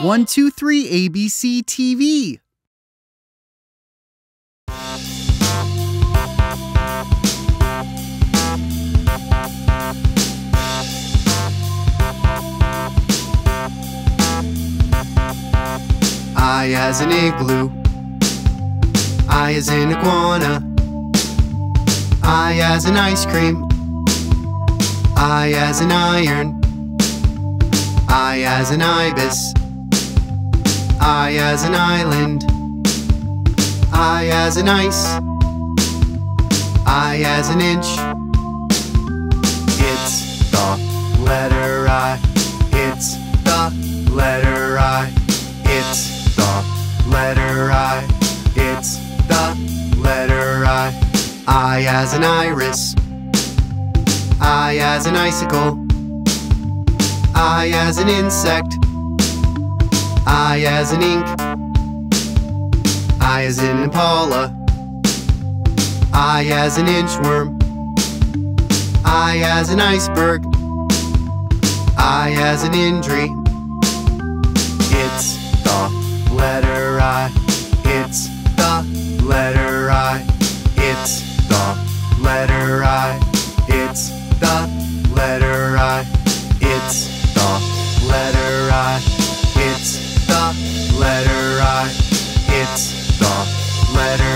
123 ABC TV. I as an igloo. I as an iguana. I as an ice cream. I as an iron. I as an ibis. I as an island. I as an ice. I as an inch. It's the letter I. It's the letter I. It's the letter I. It's the letter I. I as an iris. I as an icicle. I as an insect. I as in ink. I as in Impala. I as an inchworm. I as an iceberg. I as an injury. It's the letter I. It's the letter I. It's the letter I. It's the letter I. letter.